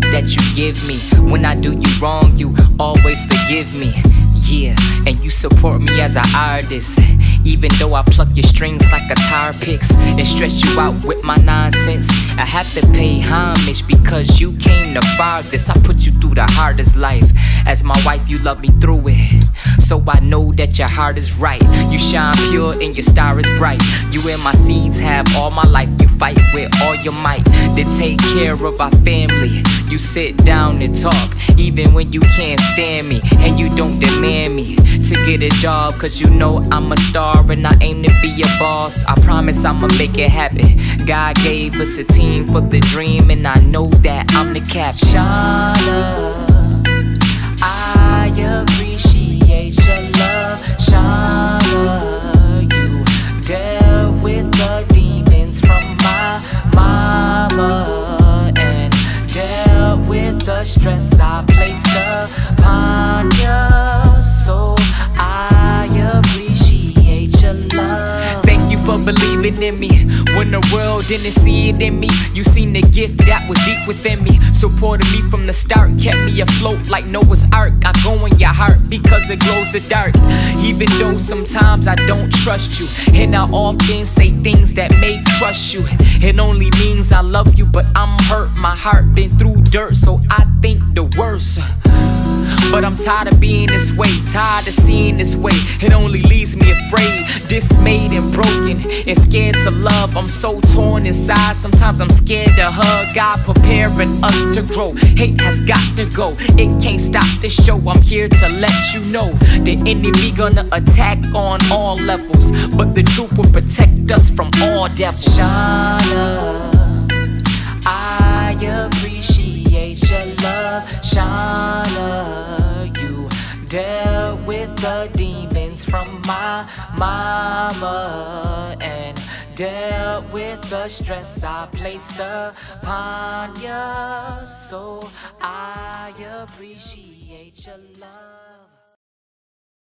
that you give me. When I do you wrong, you always forgive me. Yeah, and you support me as an artist. Even though I pluck your strings like a tire picks and stress you out with my nonsense, I have to pay homage because you came the farthest. I put you through the hardest life. As my wife, you love me through it. So I know that your heart is right. You shine pure and your star is bright. You and my seeds have all my life. You fight with all your might to take care of our family. You sit down and talk, even when you can't stand me. And you don't demand me to get a job, cause you know I'm a star and I aim to be a boss. I promise I'ma make it happen. God gave us a team for the dream, and I know that I'm the captain. Stress I placed upon you. So I appreciate your love. Thank you for believing in me when the world didn't see it in me. You seen the gift that was deep within me, supported me from the start, kept me afloat like Noah's Ark. I go in your heart because it glows the dark. Even though sometimes I don't trust you, and I often say things that may crush you. It only means I love you, but I'm hurt. My heart been through dirt, so I. But I'm tired of being this way, tired of seeing this way. It only leaves me afraid, dismayed and broken, and scared to love. I'm so torn inside, sometimes I'm scared to hug. God preparing us to grow. Hate has got to go, it can't stop this show. I'm here to let you know the enemy gonna attack on all levels, but the truth will protect us from all devils. Shanna, dealt with the demons from my mama and dealt with the stress I placed upon you. So I appreciate your love.